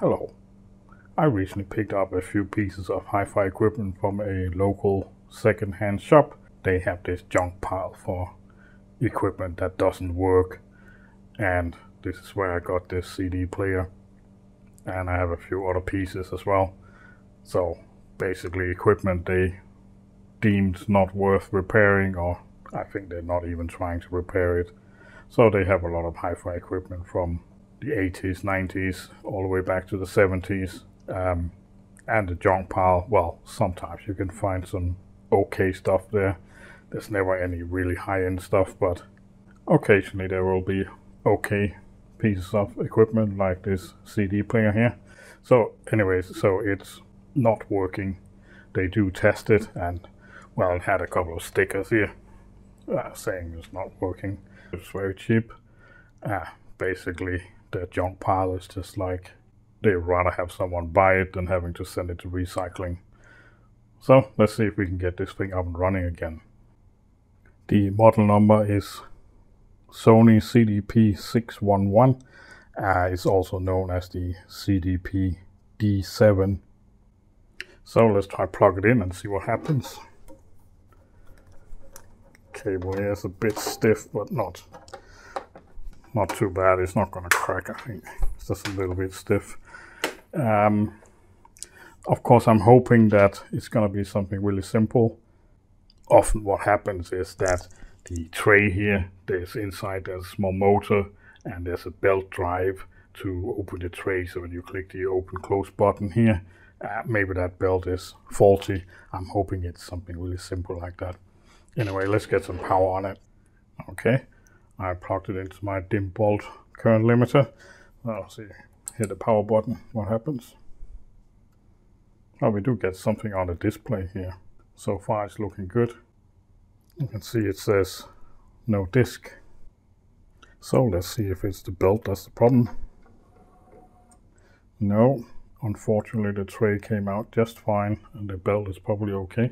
Hello. I recently picked up a few pieces of hi-fi equipment from a local second-hand shop. They have this junk pile for equipment that doesn't work and this is where I got this CD player and I have a few other pieces as well. So basically equipment they deemed not worth repairing or I think they're not even trying to repair it. So they have a lot of hi-fi equipment from the 80s, 90s, all the way back to the 70s. Um, and the junk pile, well, sometimes you can find some okay stuff there. There's never any really high-end stuff, but occasionally there will be okay pieces of equipment like this CD player here. So anyways, so it's not working. They do test it and well, it had a couple of stickers here uh, saying it's not working. It's very cheap. Uh, basically, the junk pile is just like they'd rather have someone buy it than having to send it to recycling. So let's see if we can get this thing up and running again. The model number is Sony CDP611. Uh, it's also known as the CDP D7. So let's try plug it in and see what happens. Cable here is a bit stiff, but not not too bad. It's not going to crack, I think. It's just a little bit stiff. Um, of course, I'm hoping that it's going to be something really simple. Often what happens is that the tray here, there's inside there's a small motor and there's a belt drive to open the tray. So when you click the open close button here, uh, maybe that belt is faulty. I'm hoping it's something really simple like that. Anyway, let's get some power on it. Okay, I plugged it into my dim bulb current limiter. I'll see, hit the power button, what happens? Oh, we do get something on the display here. So far it's looking good. You can see it says no disk. So let's see if it's the belt that's the problem. No, unfortunately the tray came out just fine and the belt is probably okay.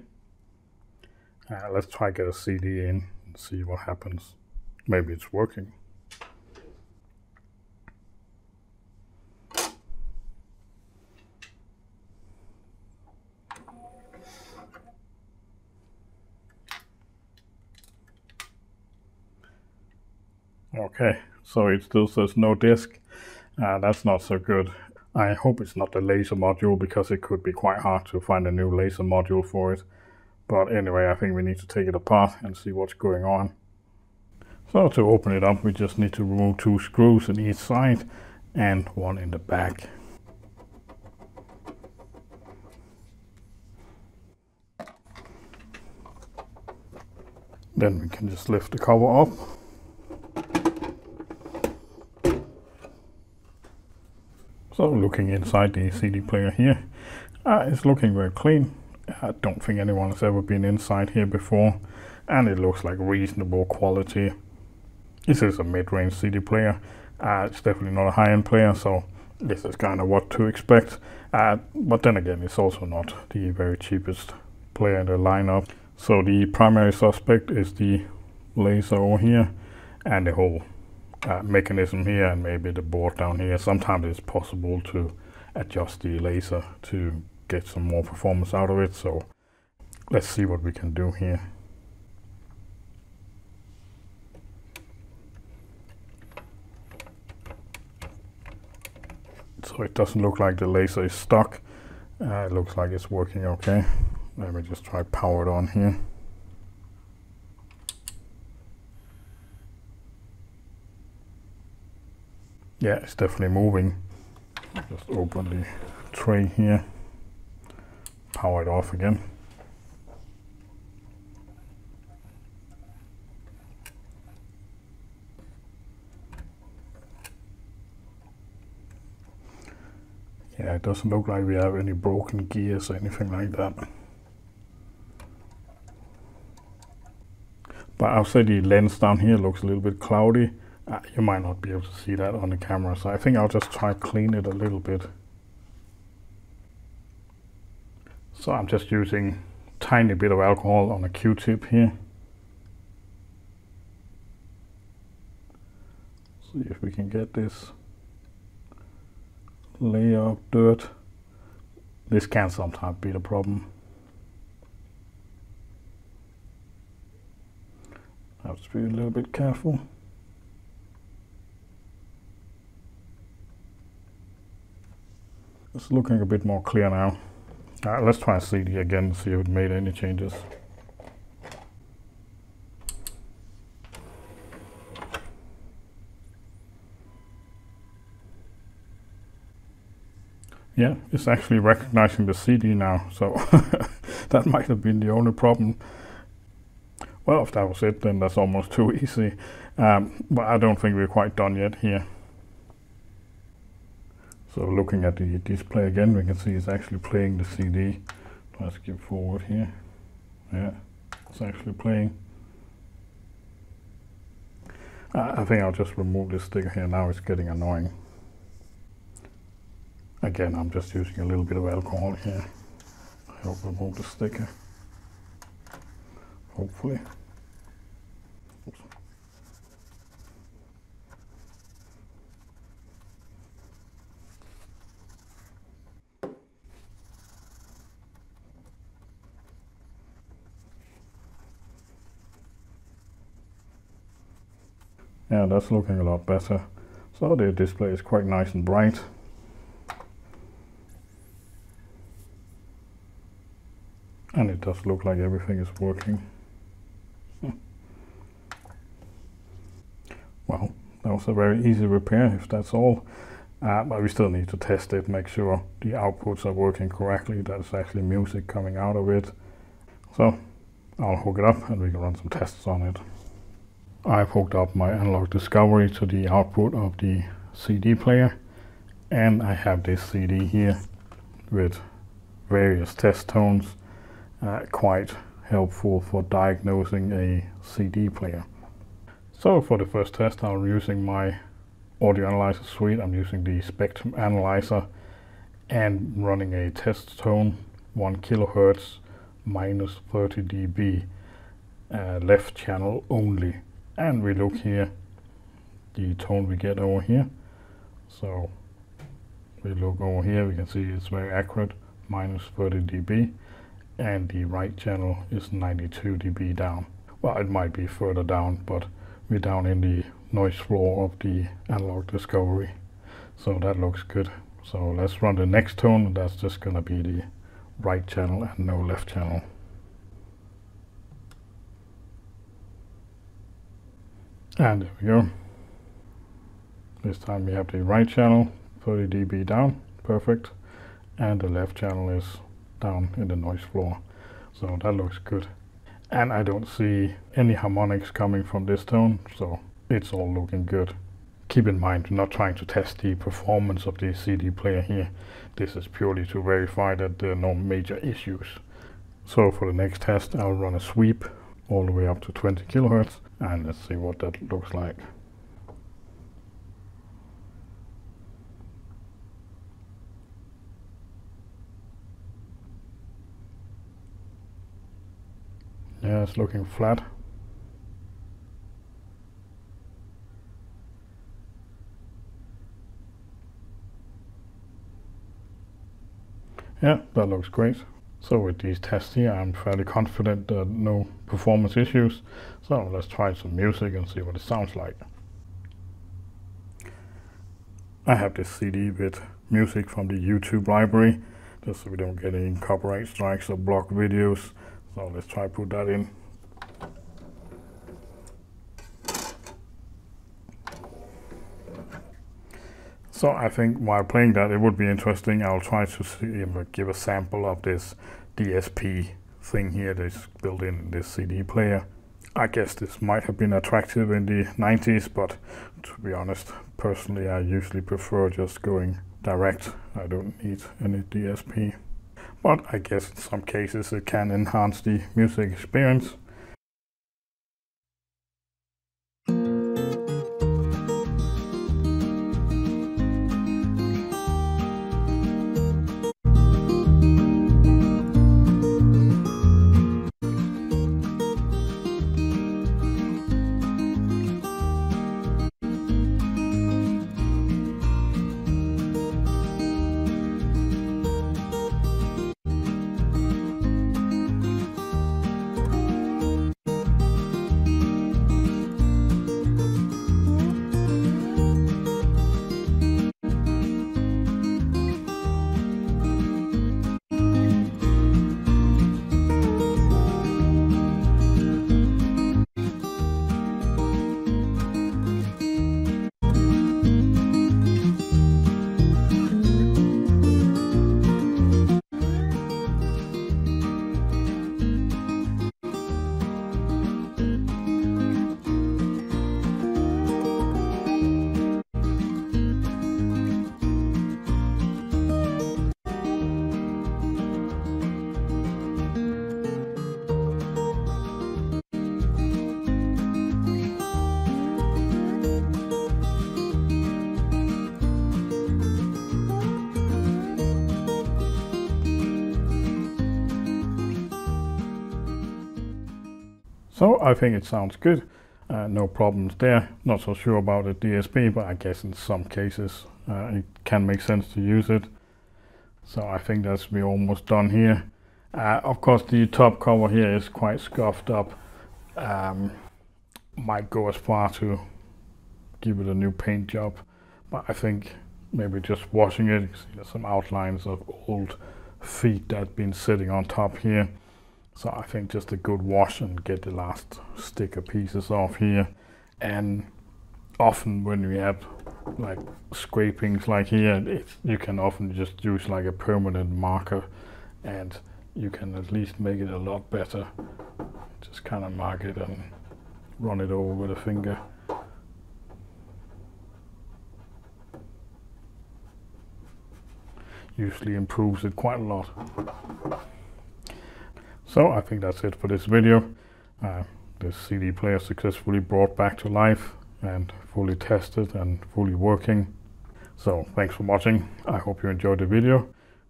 Uh, let's try to get a CD in and see what happens. Maybe it's working. Okay, so it still says no disk. Uh, that's not so good. I hope it's not the laser module because it could be quite hard to find a new laser module for it. But anyway, I think we need to take it apart and see what's going on. So to open it up, we just need to remove two screws in each side and one in the back. Then we can just lift the cover up So looking inside the CD player here, uh, it's looking very clean. I don't think anyone has ever been inside here before and it looks like reasonable quality. This is a mid-range CD player. Uh, it's definitely not a high-end player so this is kind of what to expect. Uh, but then again it's also not the very cheapest player in the lineup. So the primary suspect is the laser over here and the whole uh, mechanism here and maybe the board down here. Sometimes it's possible to adjust the laser to get some more performance out of it. So let's see what we can do here. So it doesn't look like the laser is stuck. Uh, it looks like it's working okay. Let me just try power it on here. yeah, it's definitely moving. Just open the tray here, power it off again. Yeah, it doesn't look like we have any broken gears or anything like that. But I'll say the lens down here looks a little bit cloudy. Uh, you might not be able to see that on the camera, so I think I'll just try clean it a little bit. So I'm just using tiny bit of alcohol on a Q-tip here. See if we can get this layer of dirt. This can sometimes be the problem. Have to be a little bit careful. It's looking a bit more clear now. Uh, let's try and CD again, see if it made any changes. Yeah, it's actually recognizing the CD now, so that might have been the only problem. Well, if that was it, then that's almost too easy. Um, but I don't think we're quite done yet here. So looking at the display again, we can see it's actually playing the CD. Let's skip forward here. Yeah, it's actually playing. I think I'll just remove this sticker here. Now it's getting annoying. Again, I'm just using a little bit of alcohol here. I I remove the sticker. Hopefully. Yeah, that's looking a lot better. So the display is quite nice and bright. And it does look like everything is working. Well, that was a very easy repair if that's all. Uh, but we still need to test it, make sure the outputs are working correctly, there's actually music coming out of it. So I'll hook it up and we can run some tests on it. I've hooked up my Analog Discovery to the output of the CD player and I have this CD here with various test tones uh, quite helpful for diagnosing a CD player. So for the first test I'm using my audio analyzer suite. I'm using the Spectrum Analyzer and running a test tone 1 kilohertz minus 30 dB uh, left channel only and we look here the tone we get over here so we look over here we can see it's very accurate minus 30 dB and the right channel is 92 dB down. Well, it might be further down, but we're down in the noise floor of the analog discovery. So that looks good. So let's run the next tone, that's just gonna be the right channel and no left channel. And there we go. This time we have the right channel, 30 dB down, perfect. And the left channel is down in the noise floor. So that looks good. And I don't see any harmonics coming from this tone, so it's all looking good. Keep in mind, we're not trying to test the performance of the CD player here. This is purely to verify that there are no major issues. So for the next test, I'll run a sweep all the way up to 20 kilohertz, and let's see what that looks like. Yeah, it's looking flat. Yeah, that looks great. So with these tests here, I'm fairly confident that no performance issues. So let's try some music and see what it sounds like. I have this CD with music from the YouTube library, just so we don't get any copyright strikes or block videos. So let's try put that in. So I think while playing that, it would be interesting. I'll try to see, give a sample of this DSP thing here that's built in this CD player. I guess this might have been attractive in the 90s, but to be honest, personally, I usually prefer just going direct. I don't need any DSP but I guess in some cases it can enhance the music experience. So I think it sounds good. Uh, no problems there. Not so sure about the DSP, but I guess in some cases uh, it can make sense to use it. So I think that's me almost done here. Uh, of course, the top cover here is quite scuffed up. Um, might go as far to give it a new paint job, but I think maybe just washing it, there's some outlines of old feet that have been sitting on top here. So I think just a good wash and get the last sticker pieces off here. And often when we have like scrapings like here, you can often just use like a permanent marker and you can at least make it a lot better. Just kind of mark it and run it over with a finger. Usually improves it quite a lot. So I think that's it for this video. Uh, this CD player successfully brought back to life and fully tested and fully working. So thanks for watching. I hope you enjoyed the video.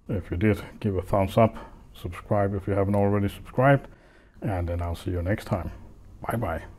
If you did, give a thumbs up, subscribe if you haven't already subscribed, and then I'll see you next time. Bye bye.